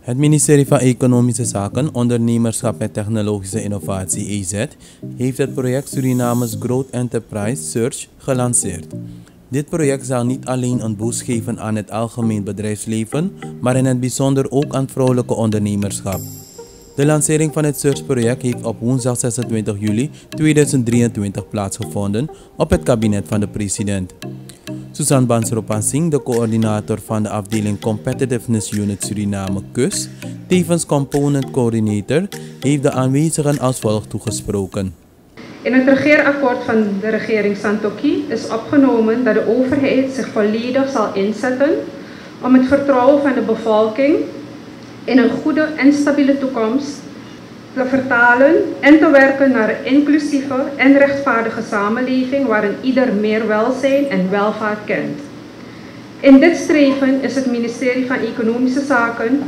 Het ministerie van Economische Zaken, Ondernemerschap en Technologische Innovatie EZ heeft het project Surinamers Growth Enterprise Search gelanceerd. Dit project zal niet alleen een boost geven aan het algemeen bedrijfsleven, maar in het bijzonder ook aan vrouwelijke ondernemerschap. De lancering van het Search-project heeft op woensdag 26 juli 2023 plaatsgevonden op het kabinet van de president. Susan Bansropansing, de coördinator van de afdeling Competitiveness Unit Suriname KUS, tevens Component Coordinator, heeft de aanwezigen als volgt toegesproken. In het regeerakkoord van de regering Santoki is opgenomen dat de overheid zich volledig zal inzetten om het vertrouwen van de bevolking in een goede en stabiele toekomst vertalen en te werken naar een inclusieve en rechtvaardige samenleving waarin ieder meer welzijn en welvaart kent. In dit streven is het ministerie van Economische Zaken,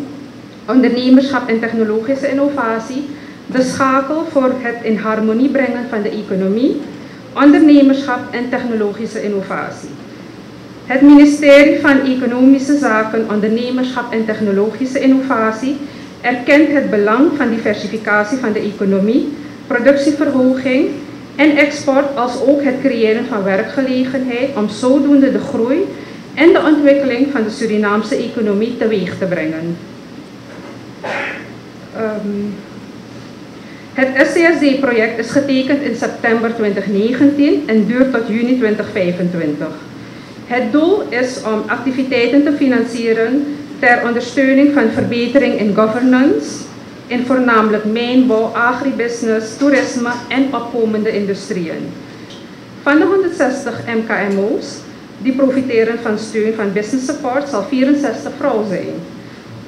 Ondernemerschap en Technologische Innovatie de schakel voor het in harmonie brengen van de economie, ondernemerschap en technologische innovatie. Het ministerie van Economische Zaken, Ondernemerschap en Technologische Innovatie erkent het belang van diversificatie van de economie, productieverhoging en export, als ook het creëren van werkgelegenheid om zodoende de groei en de ontwikkeling van de Surinaamse economie teweeg te brengen. Um, het SCSD-project is getekend in september 2019 en duurt tot juni 2025. Het doel is om activiteiten te financieren ter ondersteuning van verbetering in governance, in voornamelijk mijnbouw, agribusiness, toerisme en opkomende industrieën. Van de 160 MKMO's die profiteren van steun van business support zal 64 vrouwen zijn.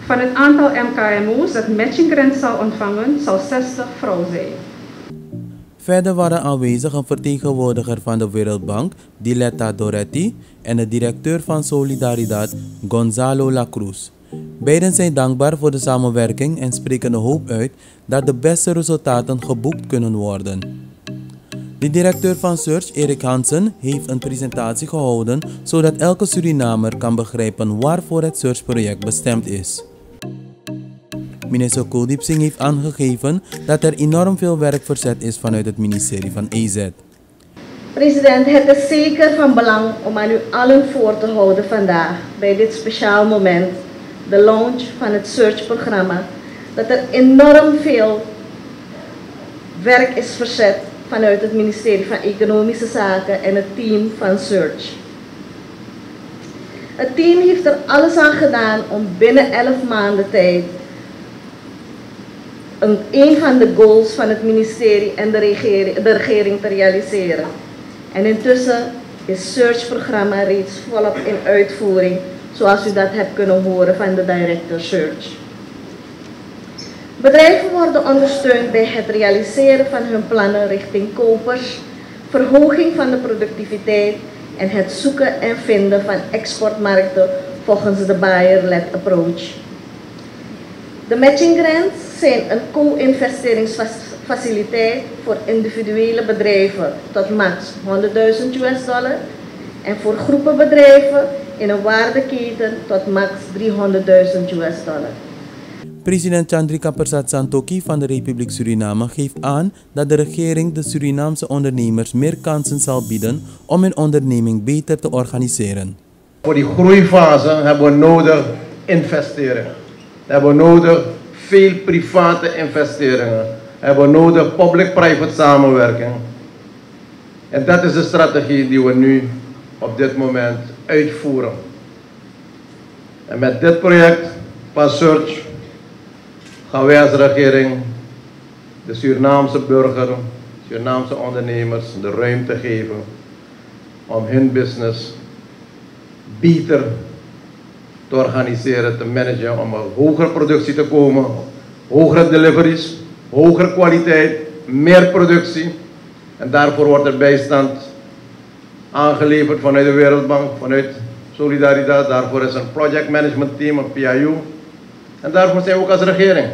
Van het aantal MKMO's dat matching grant zal ontvangen, zal 60 vrouwen zijn. Verder waren aanwezig een vertegenwoordiger van de Wereldbank, Diletta Doretti, en de directeur van Solidaridad, Gonzalo La Cruz. Beiden zijn dankbaar voor de samenwerking en spreken de hoop uit dat de beste resultaten geboekt kunnen worden. De directeur van Search, Erik Hansen, heeft een presentatie gehouden zodat elke Surinamer kan begrijpen waarvoor het Search-project bestemd is. Minister Kuldeep Singh heeft aangegeven dat er enorm veel werk verzet is vanuit het ministerie van EZ. President, het is zeker van belang om aan u allen voor te houden vandaag bij dit speciaal moment, de launch van het Search-programma, dat er enorm veel werk is verzet vanuit het ministerie van Economische Zaken en het team van Search. Het team heeft er alles aan gedaan om binnen 11 maanden tijd een, van de goals van het ministerie en de regering, de regering te realiseren. En intussen is Search-programma reeds volop in uitvoering, zoals u dat hebt kunnen horen van de director Search. Bedrijven worden ondersteund bij het realiseren van hun plannen richting kopers, verhoging van de productiviteit en het zoeken en vinden van exportmarkten volgens de buyer-led approach. De matching grants zijn een co-investeringsfaciliteit voor individuele bedrijven tot max 100.000 US dollar en voor groepen bedrijven in een waardeketen tot max 300.000 US dollar. President Chandrika Persat Santoki van de Republiek Suriname geeft aan dat de regering de Surinaamse ondernemers meer kansen zal bieden om hun onderneming beter te organiseren. Voor die groeifase hebben we nodig investeren. hebben we nodig veel private investeringen. hebben we nodig public-private samenwerking. En dat is de strategie die we nu op dit moment uitvoeren. En met dit project van Search gaan wij als regering de Surinaamse burger, Surinaamse ondernemers de ruimte geven om hun business beter te organiseren, te managen, om een hogere productie te komen, hogere deliveries, hogere kwaliteit, meer productie. En daarvoor wordt er bijstand aangeleverd vanuit de Wereldbank, vanuit Solidariteit. Daarvoor is een project management team, een PIU. En daarvoor zijn we ook als regering.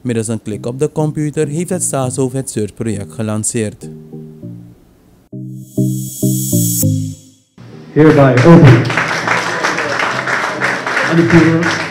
Middels een klik op de computer heeft het staatshoofd het Search-project gelanceerd. Hereby open. and the Bureau.